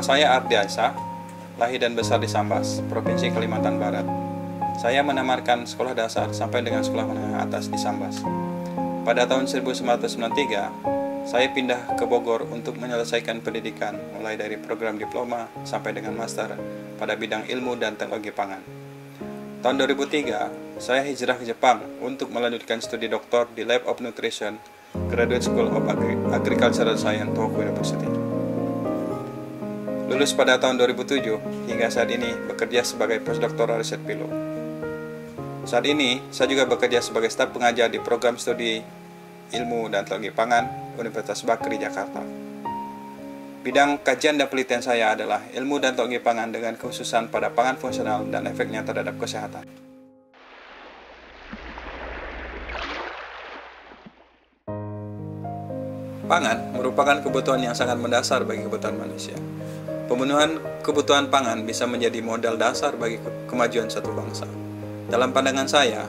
Nama saya Ardiansa, lahir dan besar di Sambas, Provinsi Kalimantan Barat. Saya menamatkan sekolah dasar sampai dengan sekolah menengah atas di Sambas. Pada tahun 1993, saya pindah ke Bogor untuk menyelesaikan pendidikan mulai dari program diploma sampai dengan master pada bidang ilmu dan teknologi pangan. Tahun 2003, saya hijrah ke Jepang untuk melanjutkan studi doktor di Lab of Nutrition Graduate School of Agri Agricultural Science Tohoku University. Lulus pada tahun 2007, hingga saat ini bekerja sebagai postdoctoral research fellow. Saat ini, saya juga bekerja sebagai staf pengajar di program studi Ilmu dan Teknologi Pangan Universitas Bakri, Jakarta. Bidang kajian dan penelitian saya adalah ilmu dan teknologi pangan dengan khususan pada pangan fungsional dan efeknya terhadap kesehatan. Pangan merupakan kebutuhan yang sangat mendasar bagi kebutuhan manusia. Pemenuhan kebutuhan pangan bisa menjadi modal dasar bagi kemajuan satu bangsa. Dalam pandangan saya,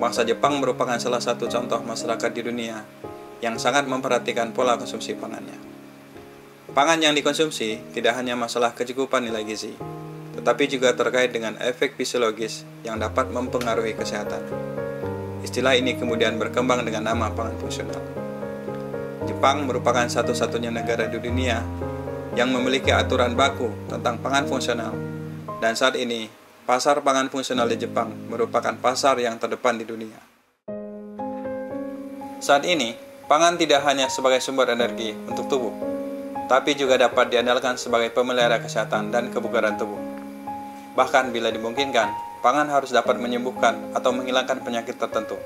bangsa Jepang merupakan salah satu contoh masyarakat di dunia yang sangat memperhatikan pola konsumsi pangannya. Pangan yang dikonsumsi tidak hanya masalah kecukupan nilai gizi, tetapi juga terkait dengan efek fisiologis yang dapat mempengaruhi kesehatan. Istilah ini kemudian berkembang dengan nama pangan fungsional. Jepang merupakan satu-satunya negara di dunia yang memiliki aturan baku tentang pangan fungsional. Dan saat ini, pasar pangan fungsional di Jepang merupakan pasar yang terdepan di dunia. Saat ini, pangan tidak hanya sebagai sumber energi untuk tubuh, tapi juga dapat diandalkan sebagai pemelihara kesehatan dan kebugaran tubuh. Bahkan bila dimungkinkan, pangan harus dapat menyembuhkan atau menghilangkan penyakit tertentu.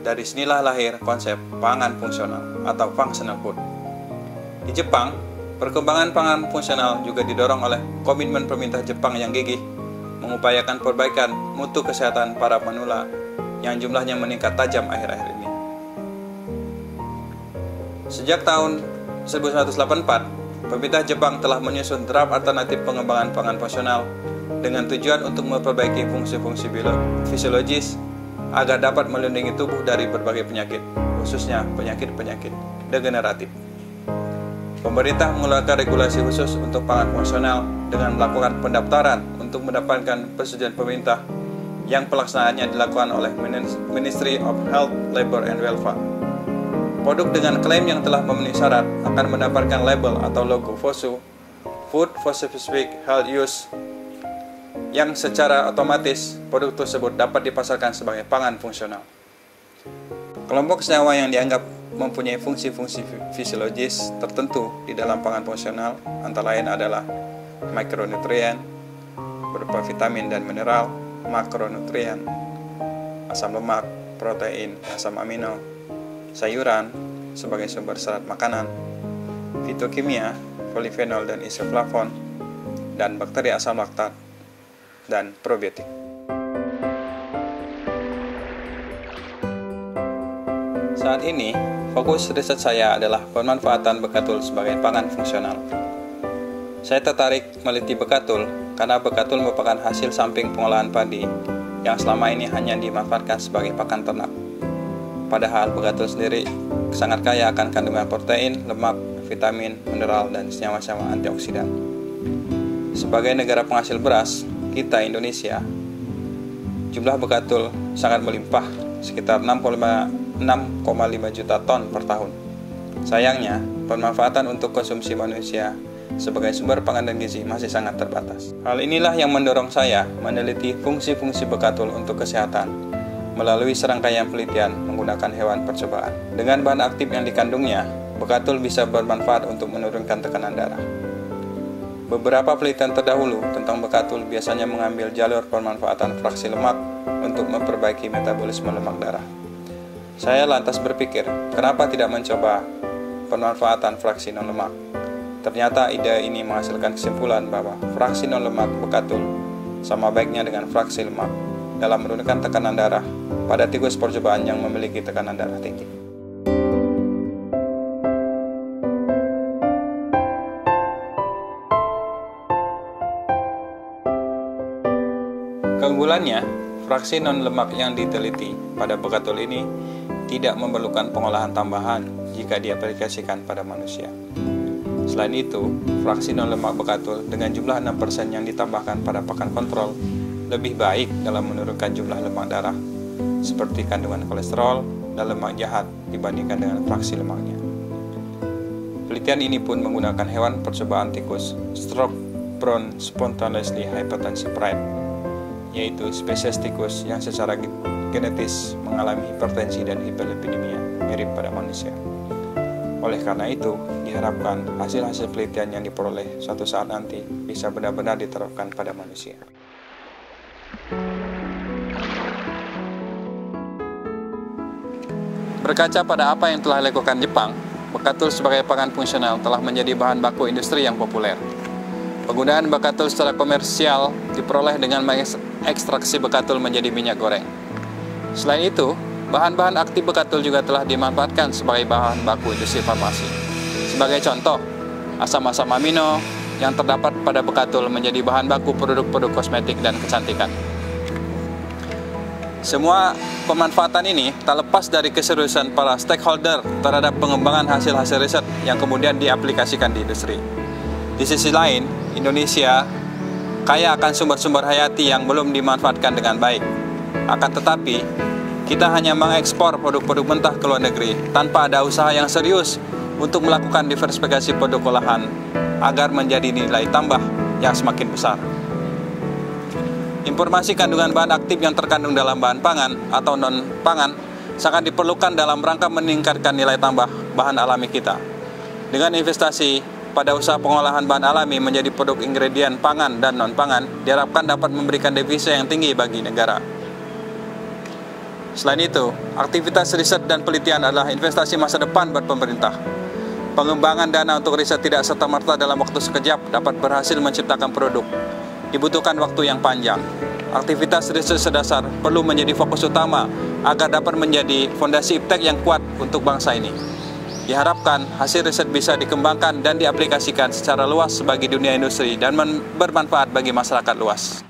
Dari sinilah lahir konsep pangan fungsional atau functional food. Di Jepang, Perkembangan pangan fungsional juga didorong oleh komitmen pemerintah Jepang yang gigih mengupayakan perbaikan mutu kesehatan para penula yang jumlahnya meningkat tajam akhir-akhir ini. Sejak tahun 1984, pemerintah Jepang telah menyusun draft alternatif pengembangan pangan fungsional dengan tujuan untuk memperbaiki fungsi-fungsi fisiologis agar dapat melindungi tubuh dari berbagai penyakit, khususnya penyakit-penyakit degeneratif. Pemerintah mengeluarkan regulasi khusus untuk pangan fungsional dengan melakukan pendaftaran untuk mendapatkan persetujuan pemerintah yang pelaksanaannya dilakukan oleh Ministry of Health, Labor and Welfare. Produk dengan klaim yang telah memenuhi syarat akan mendapatkan label atau logo FOSU, Food for Specific Health Use, yang secara otomatis produk tersebut dapat dipasarkan sebagai pangan fungsional. Kelompok senyawa yang dianggap mempunyai fungsi-fungsi fisiologis tertentu di dalam pangan fungsional antara lain adalah mikronutrien berupa vitamin dan mineral, makronutrien, asam lemak, protein, asam amino, sayuran sebagai sumber serat makanan, fitokimia, polifenol dan isoflavon, dan bakteri asam laktat, dan probiotik. Saat ini, fokus riset saya adalah pemanfaatan bekatul sebagai pangan fungsional. Saya tertarik meliti bekatul karena bekatul merupakan hasil samping pengolahan padi yang selama ini hanya dimanfaatkan sebagai pakan ternak. Padahal bekatul sendiri sangat kaya akan kandungan protein, lemak, vitamin, mineral, dan senyawa-senyawa antioksidan. Sebagai negara penghasil beras, kita Indonesia, jumlah bekatul sangat melimpah, sekitar 65 6,5 juta ton per tahun. Sayangnya, pemanfaatan untuk konsumsi manusia sebagai sumber pangan dan gizi masih sangat terbatas. Hal inilah yang mendorong saya meneliti fungsi-fungsi bekatul untuk kesehatan melalui serangkaian penelitian menggunakan hewan percobaan. Dengan bahan aktif yang dikandungnya, bekatul bisa bermanfaat untuk menurunkan tekanan darah. Beberapa penelitian terdahulu tentang bekatul biasanya mengambil jalur pemanfaatan fraksi lemak untuk memperbaiki metabolisme lemak darah. Saya lantas berpikir, kenapa tidak mencoba pemanfaatan fraksi non-lemak? Ternyata ide ini menghasilkan kesimpulan bahwa fraksi non-lemak bekatul sama baiknya dengan fraksi lemak dalam menurunkan tekanan darah pada tikus percobaan yang memiliki tekanan darah tinggi. Keunggulannya, fraksi non-lemak yang diteliti pada bekatul ini tidak memerlukan pengolahan tambahan jika diaplikasikan pada manusia. Selain itu, fraksi non-lemak bekatul dengan jumlah 6% yang ditambahkan pada pakan kontrol lebih baik dalam menurunkan jumlah lemak darah, seperti kandungan kolesterol dan lemak jahat dibandingkan dengan fraksi lemaknya. Penelitian ini pun menggunakan hewan percobaan tikus stroke prone spontaneously hypertensive pride, yaitu spesies tikus yang secara genetis mengalami hipertensi dan hiperlipidemia mirip pada manusia. Oleh karena itu, diharapkan hasil-hasil penelitian yang diperoleh suatu saat nanti bisa benar-benar diterapkan pada manusia. Berkaca pada apa yang telah dilakukan Jepang, bekatul sebagai pangan fungsional telah menjadi bahan baku industri yang populer. Penggunaan bekatul secara komersial diperoleh dengan mengekstraksi bekatul menjadi minyak goreng. Selain itu, Bahan-bahan aktif bekatul juga telah dimanfaatkan sebagai bahan baku industri farmasi. Sebagai contoh, asam-asam amino yang terdapat pada bekatul menjadi bahan baku produk-produk kosmetik dan kecantikan. Semua pemanfaatan ini tak lepas dari keseriusan para stakeholder terhadap pengembangan hasil-hasil riset yang kemudian diaplikasikan di industri. Di sisi lain, Indonesia kaya akan sumber-sumber hayati yang belum dimanfaatkan dengan baik. Akan tetapi, kita hanya mengekspor produk-produk mentah ke luar negeri tanpa ada usaha yang serius untuk melakukan diversifikasi produk olahan agar menjadi nilai tambah yang semakin besar. Informasi kandungan bahan aktif yang terkandung dalam bahan pangan atau non-pangan sangat diperlukan dalam rangka meningkatkan nilai tambah bahan alami kita. Dengan investasi pada usaha pengolahan bahan alami menjadi produk ingredient pangan dan non-pangan, diharapkan dapat memberikan devisa yang tinggi bagi negara. Selain itu, aktivitas riset dan penelitian adalah investasi masa depan buat pemerintah. Pengembangan dana untuk riset tidak serta-merta dalam waktu sekejap dapat berhasil menciptakan produk. Dibutuhkan waktu yang panjang. Aktivitas riset sedasar perlu menjadi fokus utama agar dapat menjadi fondasi iptek yang kuat untuk bangsa ini. Diharapkan hasil riset bisa dikembangkan dan diaplikasikan secara luas bagi dunia industri dan bermanfaat bagi masyarakat luas.